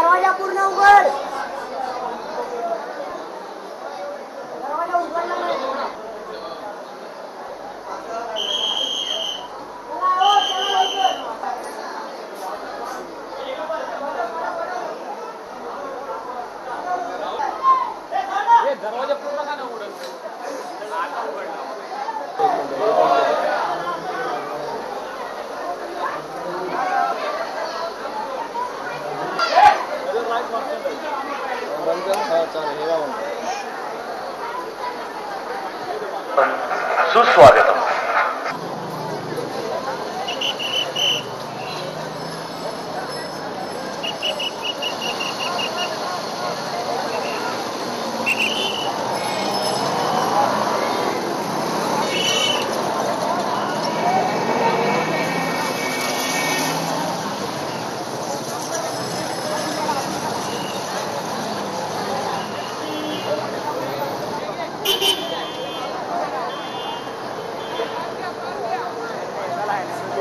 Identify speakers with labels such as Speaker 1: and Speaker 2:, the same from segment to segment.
Speaker 1: Carvalho apurna un gol. Дорога सुस्वागत।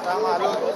Speaker 1: السلام عليكم